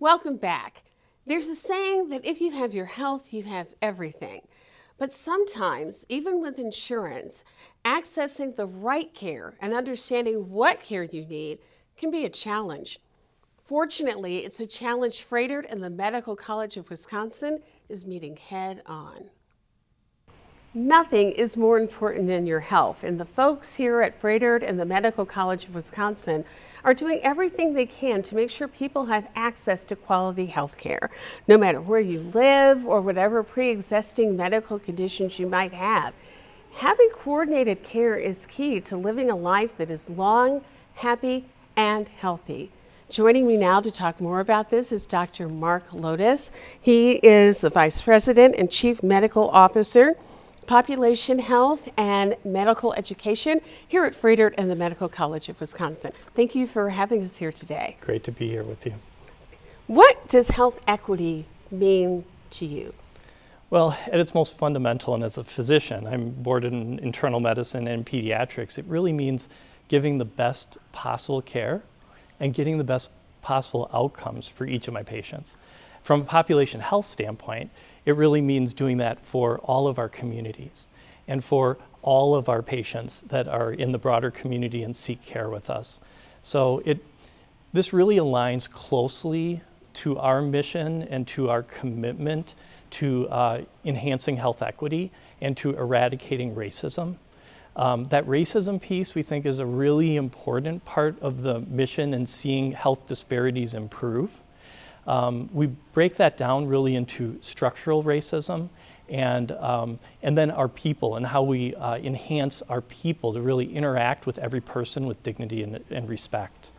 Welcome back. There's a saying that if you have your health, you have everything. But sometimes, even with insurance, accessing the right care and understanding what care you need can be a challenge. Fortunately, it's a challenge Froedtert and the Medical College of Wisconsin is meeting head on. Nothing is more important than your health, and the folks here at Froedtert and the Medical College of Wisconsin are doing everything they can to make sure people have access to quality health care, no matter where you live or whatever pre existing medical conditions you might have. Having coordinated care is key to living a life that is long, happy, and healthy. Joining me now to talk more about this is Dr. Mark Lodes. He is the Vice President and Chief Medical Officer, Population Health and Medical Education here at Froedtert and the Medical College of Wisconsin. Thank you for having us here today. Great to be here with you. What does health equity mean to you? Well, at its most fundamental, and as a physician, I'm board in internal medicine and pediatrics, it really means giving the best possible care and getting the best possible outcomes for each of my patients. From a population health standpoint, it really means doing that for all of our communities and for all of our patients that are in the broader community and seek care with us. So it, this really aligns closely to our mission and to our commitment to uh, enhancing health equity and to eradicating racism. Um, that racism piece we think is a really important part of the mission and seeing health disparities improve. Um, we break that down really into structural racism and, um, and then our people and how we uh, enhance our people to really interact with every person with dignity and, and respect.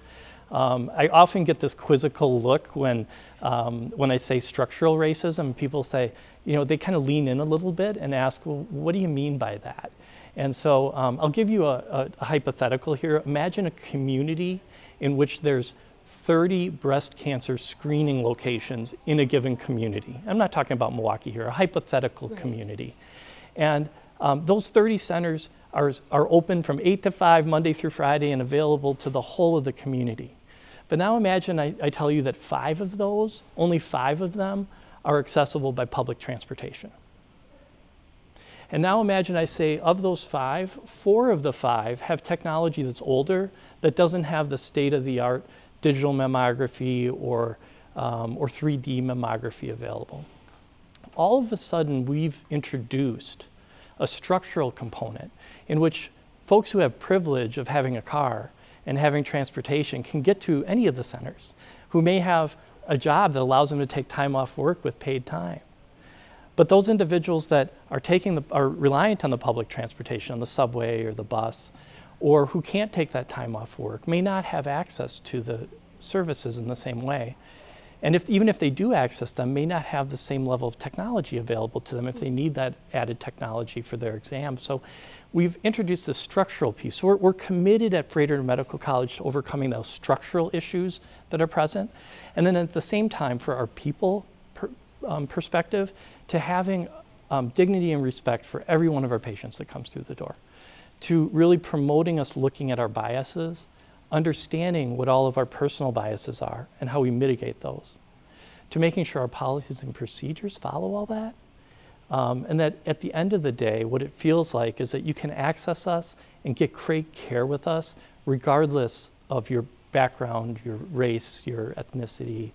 Um, I often get this quizzical look when, um, when I say structural racism. People say, you know, they kind of lean in a little bit and ask, well, what do you mean by that? And so um, I'll give you a, a, a hypothetical here. Imagine a community in which there's 30 breast cancer screening locations in a given community. I'm not talking about Milwaukee here, a hypothetical right. community. And um, those 30 centers are, are open from 8 to 5, Monday through Friday, and available to the whole of the community. But now imagine I, I tell you that five of those, only five of them, are accessible by public transportation. And now imagine I say of those five, four of the five have technology that's older that doesn't have the state of the art digital mammography or, um, or 3D mammography available. All of a sudden, we've introduced a structural component in which folks who have privilege of having a car and having transportation can get to any of the centers who may have a job that allows them to take time off work with paid time. But those individuals that are taking the, are reliant on the public transportation, on the subway or the bus, or who can't take that time off work may not have access to the services in the same way. And if, even if they do access them, may not have the same level of technology available to them if they need that added technology for their exam. So we've introduced this structural piece. So we're, we're committed at Froedtert Medical College to overcoming those structural issues that are present. And then at the same time, for our people per, um, perspective, to having um, dignity and respect for every one of our patients that comes through the door. To really promoting us looking at our biases understanding what all of our personal biases are and how we mitigate those, to making sure our policies and procedures follow all that. Um, and that at the end of the day, what it feels like is that you can access us and get great care with us regardless of your background, your race, your ethnicity,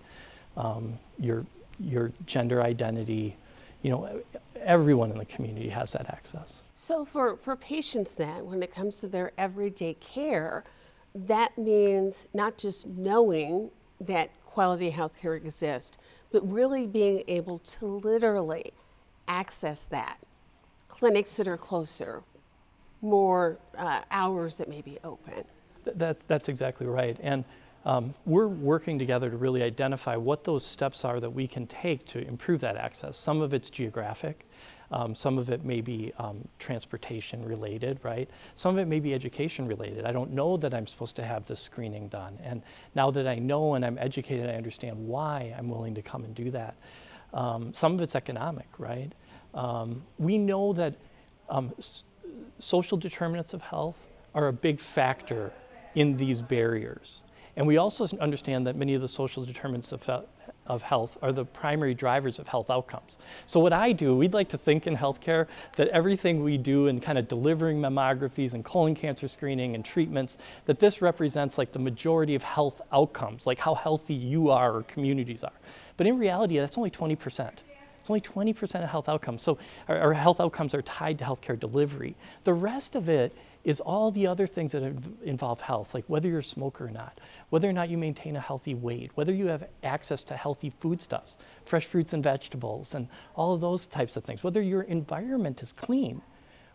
um, your, your gender identity. You know, everyone in the community has that access. So for, for patients then, when it comes to their everyday care, that means not just knowing that quality health care exists, but really being able to literally access that. Clinics that are closer, more uh, hours that may be open. That's, that's exactly right. And um, we're working together to really identify what those steps are that we can take to improve that access. Some of it's geographic. Um, some of it may be um, transportation related, right? Some of it may be education related. I don't know that I'm supposed to have this screening done. And now that I know and I'm educated, I understand why I'm willing to come and do that. Um, some of it's economic, right? Um, we know that um, social determinants of health are a big factor in these barriers. And we also understand that many of the social determinants of, of health are the primary drivers of health outcomes. So what I do, we'd like to think in healthcare that everything we do in kind of delivering mammographies and colon cancer screening and treatments, that this represents like the majority of health outcomes, like how healthy you are or communities are. But in reality, that's only 20%. It's only 20% of health outcomes. So our, our, health outcomes are tied to healthcare delivery. The rest of it is all the other things that involve health, like whether you're a smoker or not, whether or not you maintain a healthy weight, whether you have access to healthy foodstuffs, fresh fruits and vegetables, and all of those types of things, whether your environment is clean.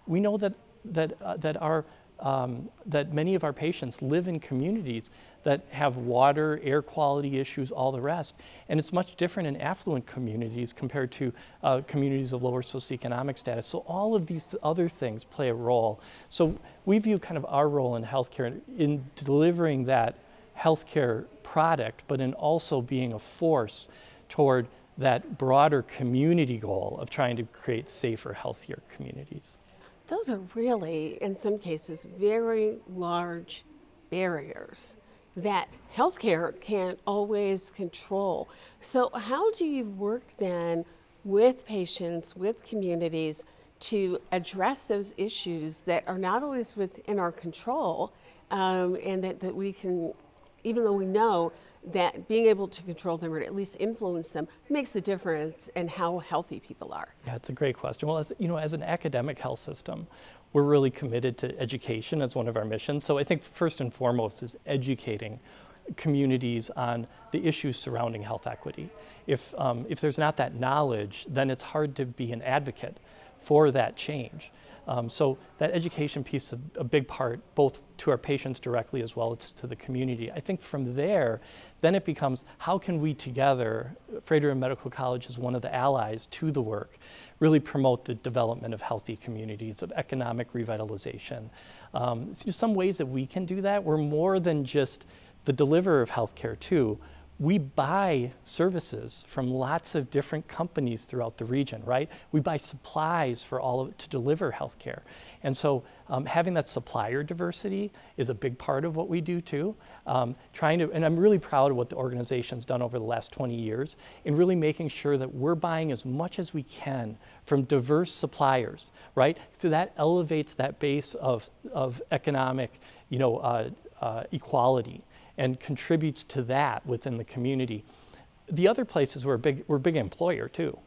We know that, that, uh, that our um, that many of our patients live in communities that have water, air quality issues, all the rest. And it's much different in affluent communities compared to uh, communities of lower socioeconomic status. So all of these other things play a role. So we view kind of our role in healthcare in delivering that healthcare product, but in also being a force toward that broader community goal of trying to create safer, healthier communities. Those are really, in some cases, very large barriers that healthcare can't always control. So, how do you work then with patients, with communities, to address those issues that are not always within our control um, and that, that we can, even though we know that being able to control them or at least influence them makes a difference in how healthy people are? Yeah, it's a great question. Well, as, you know, as an academic health system, we're really committed to education as one of our missions. So I think first and foremost is educating communities on the issues surrounding health equity. If, um, if there's not that knowledge, then it's hard to be an advocate for that change. Um, so that education piece is a, big part, both to our patients directly as well as to the community. I think from there, then it becomes how can we together, Froedtert Medical College is one of the allies to the work, really promote the development of healthy communities, of economic revitalization. Um, so some ways that we can do that, we're more than just the deliverer of healthcare too we buy services from lots of different companies throughout the region, right? We buy supplies for all of it to deliver healthcare. And so um, having that supplier diversity is a big part of what we do too. Um, trying to, and I'm really proud of what the organization's done over the last 20 years in really making sure that we're buying as much as we can from diverse suppliers, right? So that elevates that base of, of economic, you know, uh, uh, equality and contributes to that within the community. The other places we're a big, we're a big employer too.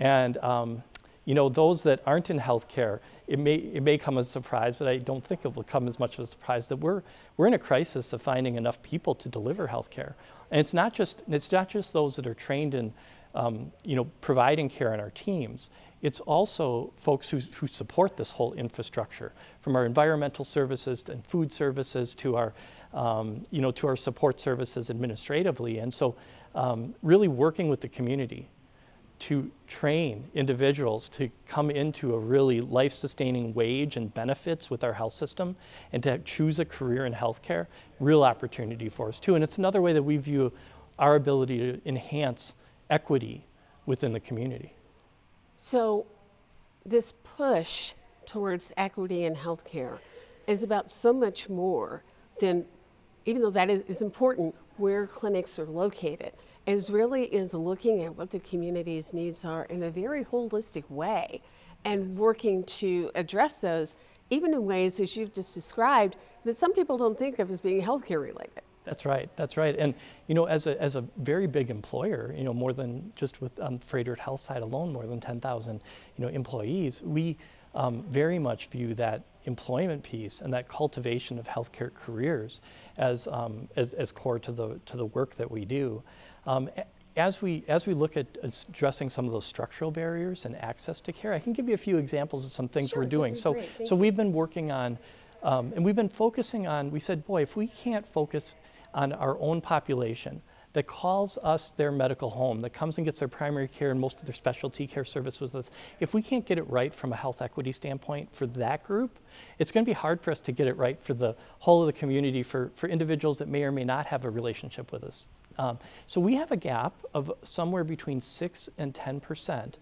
And um, you know, those that aren't in healthcare, it may, it may come as a surprise, but I don't think it will come as much of a surprise that we're, we're in a crisis of finding enough people to deliver healthcare. And it's not just, it's not just those that are trained in, um, you know, providing care in our teams. It's also folks who, who support this whole infrastructure, from our environmental services and food services to our um, you know, to our support services administratively. And so um, really working with the community to train individuals to come into a really life-sustaining wage and benefits with our health system and to choose a career in healthcare, real opportunity for us too. And it's another way that we view our ability to enhance equity within the community. So this push towards equity in healthcare is about so much more than even though that is, is important, where clinics are located, is really is looking at what the community's needs are in a very holistic way and working to address those, even in ways, as you've just described, that some people don't think of as being healthcare related. That's right. That's right. And you know, as a as a very big employer, you know, more than just with on Froedtert Health side alone, more than 10,000, you know, employees, we um, very much view that employment piece and that cultivation of healthcare careers as, um, as, as, core to the, to the work that we do. Um, as we, as we look at addressing some of those structural barriers and access to care, I can give you a few examples of some things sure, we're doing. So, so we've been working on, um, and we've been focusing on, we said, boy, if we can't focus on our own population, that calls us their medical home, that comes and gets their primary care and most of their specialty care services with us, if we can't get it right from a health equity standpoint for that group, it's going to be hard for us to get it right for the whole of the community, for, for individuals that may or may not have a relationship with us. Um, so we have a gap of somewhere between 6 and 10%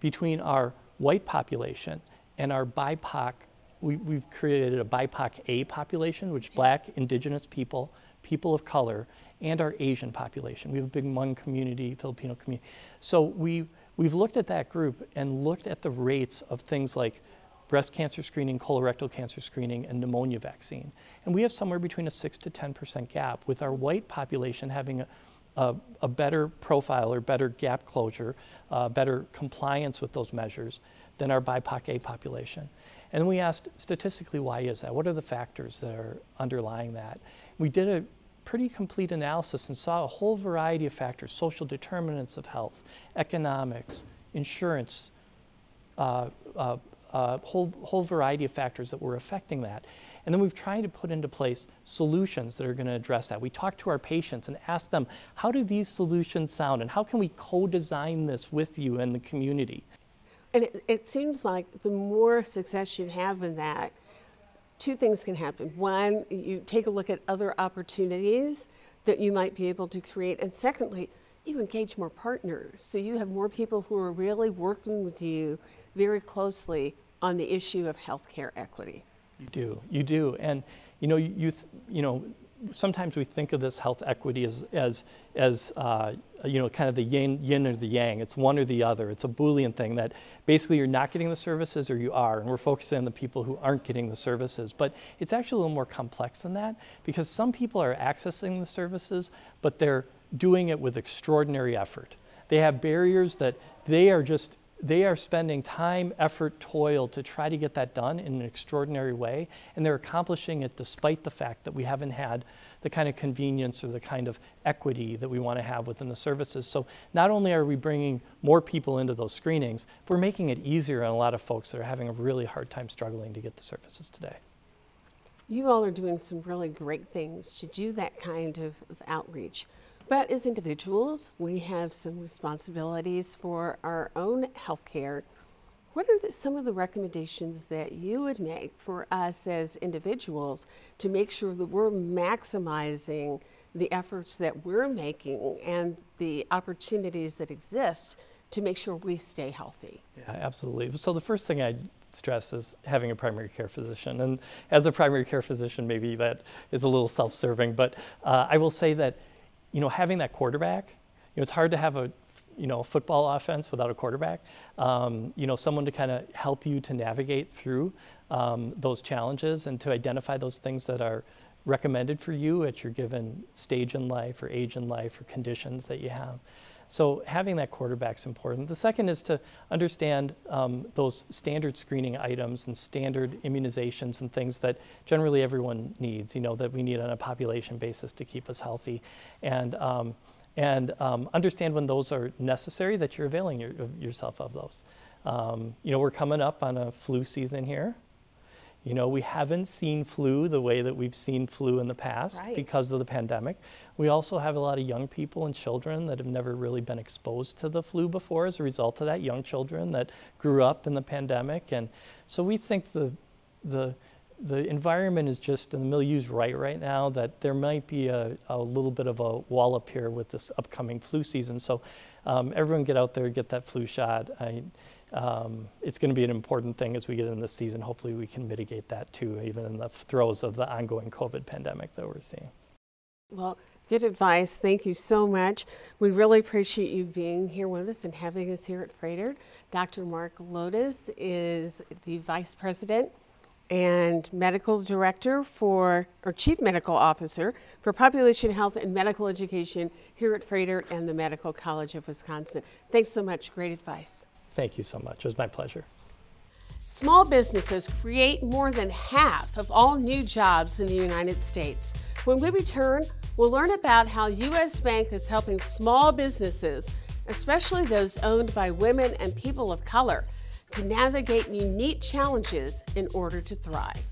between our white population and our BIPOC we, we've created a BIPOC A population, which black, indigenous people, people of color, and our Asian population. We have a big Hmong community, Filipino community. So we, we've looked at that group and looked at the rates of things like breast cancer screening, colorectal cancer screening, and pneumonia vaccine. And we have somewhere between a 6 to 10% gap, with our white population having a, a, a better profile or better gap closure, uh, better compliance with those measures than our BIPOC A population. And we asked statistically, why is that? What are the factors that are underlying that? We did a pretty complete analysis and saw a whole variety of factors social determinants of health, economics, insurance, uh, uh, uh, whole, whole variety of factors that were affecting that. And then we've tried to put into place solutions that are going to address that. We talk to our patients and ask them, how do these solutions sound and how can we co-design this with you and the community? And it, it seems like the more success you have in that, two things can happen. One, you take a look at other opportunities that you might be able to create. And secondly, you engage more partners. So you have more people who are really working with you very closely on the issue of healthcare equity. You do, you do. And you know, you, you know, sometimes we think of this health equity as, as, as uh, you know, kind of the yin, yin or the yang. It's one or the other. It's a Boolean thing that basically you're not getting the services or you are, and we're focusing on the people who aren't getting the services. But it's actually a little more complex than that because some people are accessing the services, but they're doing it with extraordinary effort. They have barriers that they are just they are spending time, effort, toil to try to get that done in an extraordinary way, and they're accomplishing it despite the fact that we haven't had the kind of convenience or the kind of equity that we want to have within the services. So not only are we bringing more people into those screenings, we're making it easier on a lot of folks that are having a really hard time struggling to get the services today. You all are doing some really great things to do that kind of, of outreach. But as individuals, we have some responsibilities for our own health care. What are the, some of the recommendations that you would make for us as individuals to make sure that we're maximizing the efforts that we're making and the opportunities that exist to make sure we stay healthy? Yeah, absolutely. So the first thing I'd stress is having a primary care physician. And as a primary care physician, maybe that is a little self-serving, but uh, I will say that you know, having that quarterback, you know, it's hard to have a you know football offense without a quarterback. Um, you know, someone to kind of help you to navigate through um, those challenges and to identify those things that are recommended for you at your given stage in life or age in life or conditions that you have. So having that quarterback is important. The second is to understand um, those standard screening items and standard immunizations and things that generally everyone needs, you know, that we need on a population basis to keep us healthy. And, um, and um, understand when those are necessary that you're availing your, yourself of those. Um, you know, we're coming up on a flu season here. You know, we haven't seen flu the way that we've seen flu in the past right. because of the pandemic. We also have a lot of young people and children that have never really been exposed to the flu before as a result of that, young children that grew up in the pandemic. And so we think the, the, the environment is just, and the milieu's right right now, that there might be a, a little bit of a wallop here with this upcoming flu season. So um, everyone get out there, get that flu shot. I, um, it's going to be an important thing as we get in this season. Hopefully, we can mitigate that too, even in the throes of the ongoing COVID pandemic that we're seeing. Well, good advice. Thank you so much. We really appreciate you being here with us and having us here at Froedtert. Dr. Mark Lodes is the Vice President and Medical Director for, or Chief Medical Officer for Population Health and Medical Education here at Froedtert and the Medical College of Wisconsin. Thanks so much. Great advice. Thank you so much. It was my pleasure. Small businesses create more than half of all new jobs in the United States. When we return, we'll learn about how U.S. Bank is helping small businesses, especially those owned by women and people of color, to navigate unique challenges in order to thrive.